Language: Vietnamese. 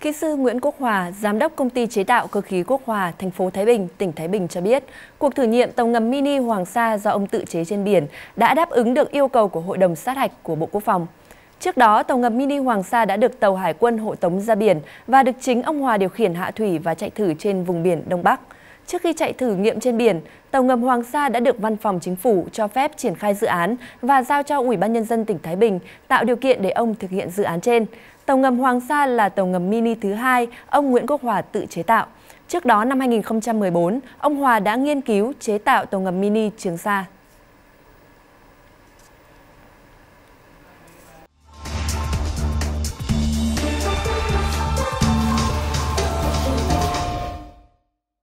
Kỹ sư Nguyễn Quốc Hòa, giám đốc công ty chế tạo cơ khí Quốc Hòa, thành phố Thái Bình, tỉnh Thái Bình cho biết, cuộc thử nghiệm tàu ngầm mini Hoàng Sa do ông tự chế trên biển đã đáp ứng được yêu cầu của Hội đồng sát hạch của Bộ Quốc phòng. Trước đó, tàu ngầm mini Hoàng Sa đã được tàu Hải quân hộ tống ra biển và được chính ông Hòa điều khiển hạ thủy và chạy thử trên vùng biển Đông Bắc. Trước khi chạy thử nghiệm trên biển, tàu ngầm Hoàng Sa đã được Văn phòng Chính phủ cho phép triển khai dự án và giao cho Ủy ban Nhân dân tỉnh Thái Bình tạo điều kiện để ông thực hiện dự án trên. Tàu ngầm Hoàng Sa là tàu ngầm mini thứ hai ông Nguyễn Quốc Hòa tự chế tạo. Trước đó năm 2014, ông Hòa đã nghiên cứu chế tạo tàu ngầm mini Trường Sa.